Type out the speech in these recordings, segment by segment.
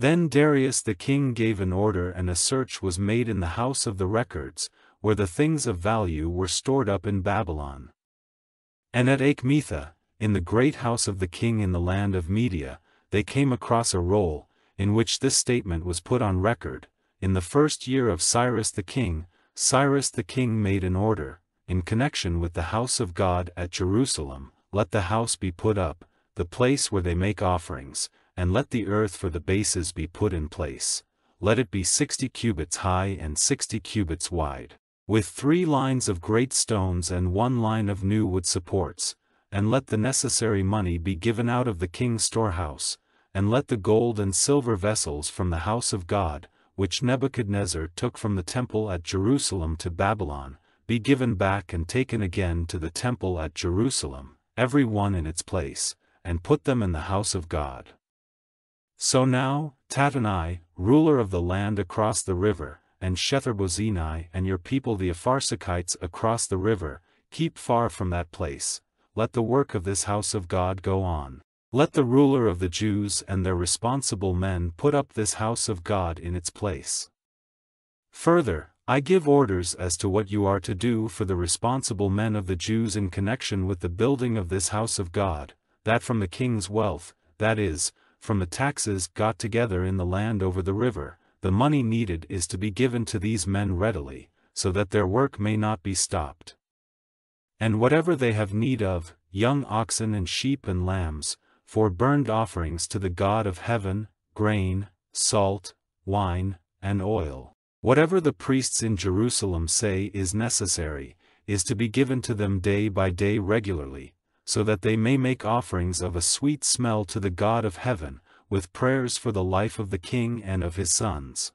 Then Darius the king gave an order and a search was made in the house of the records, where the things of value were stored up in Babylon. And at Achmetha, in the great house of the king in the land of Media, they came across a roll, in which this statement was put on record, in the first year of Cyrus the king, Cyrus the king made an order, in connection with the house of God at Jerusalem, let the house be put up, the place where they make offerings, and let the earth for the bases be put in place, let it be sixty cubits high and sixty cubits wide with three lines of great stones and one line of new wood supports, and let the necessary money be given out of the king's storehouse, and let the gold and silver vessels from the house of God, which Nebuchadnezzar took from the temple at Jerusalem to Babylon, be given back and taken again to the temple at Jerusalem, every one in its place, and put them in the house of God. So now, Tattenai, ruler of the land across the river, and Shetharbozenai and your people the Apharsachites across the river, keep far from that place, let the work of this house of God go on. Let the ruler of the Jews and their responsible men put up this house of God in its place. Further, I give orders as to what you are to do for the responsible men of the Jews in connection with the building of this house of God, that from the king's wealth, that is, from the taxes got together in the land over the river, the money needed is to be given to these men readily, so that their work may not be stopped. And whatever they have need of, young oxen and sheep and lambs, for burned offerings to the God of heaven, grain, salt, wine, and oil. Whatever the priests in Jerusalem say is necessary, is to be given to them day by day regularly, so that they may make offerings of a sweet smell to the God of heaven, with prayers for the life of the king and of his sons.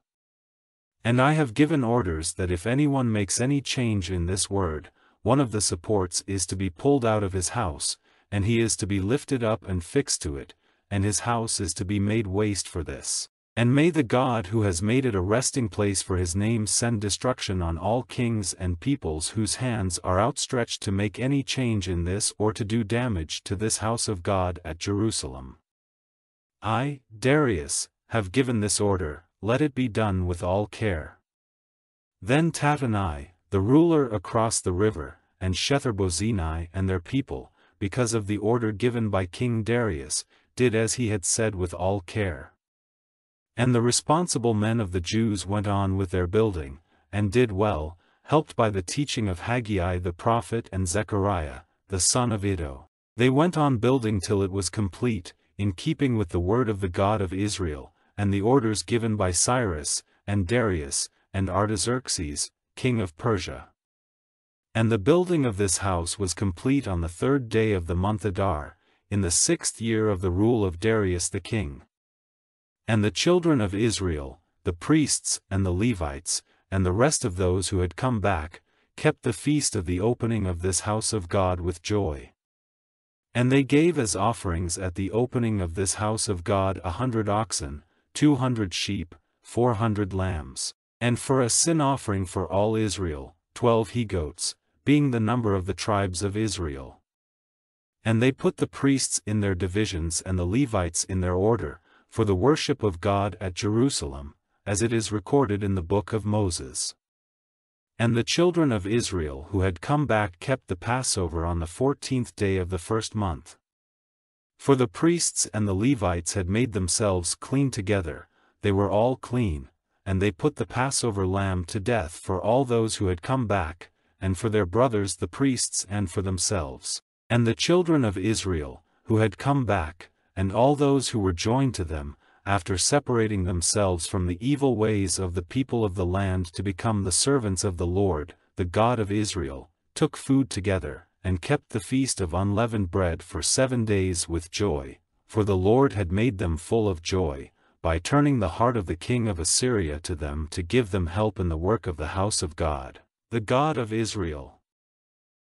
And I have given orders that if anyone makes any change in this word, one of the supports is to be pulled out of his house, and he is to be lifted up and fixed to it, and his house is to be made waste for this. And may the God who has made it a resting place for his name send destruction on all kings and peoples whose hands are outstretched to make any change in this or to do damage to this house of God at Jerusalem. I, Darius, have given this order, let it be done with all care. Then Tattenai, the ruler across the river, and Shetharbozenai and their people, because of the order given by King Darius, did as he had said with all care. And the responsible men of the Jews went on with their building, and did well, helped by the teaching of Haggai the prophet and Zechariah, the son of Iddo. They went on building till it was complete, in keeping with the word of the God of Israel, and the orders given by Cyrus, and Darius, and Artaxerxes, king of Persia. And the building of this house was complete on the third day of the month Adar, in the sixth year of the rule of Darius the king. And the children of Israel, the priests and the Levites, and the rest of those who had come back, kept the feast of the opening of this house of God with joy. And they gave as offerings at the opening of this house of God a hundred oxen, two hundred sheep, four hundred lambs, and for a sin offering for all Israel, twelve he-goats, being the number of the tribes of Israel. And they put the priests in their divisions and the Levites in their order, for the worship of God at Jerusalem, as it is recorded in the book of Moses. And the children of Israel who had come back kept the Passover on the fourteenth day of the first month. For the priests and the Levites had made themselves clean together, they were all clean, and they put the Passover lamb to death for all those who had come back, and for their brothers the priests and for themselves. And the children of Israel, who had come back, and all those who were joined to them, after separating themselves from the evil ways of the people of the land to become the servants of the Lord, the God of Israel, took food together, and kept the feast of unleavened bread for seven days with joy, for the Lord had made them full of joy, by turning the heart of the king of Assyria to them to give them help in the work of the house of God, the God of Israel.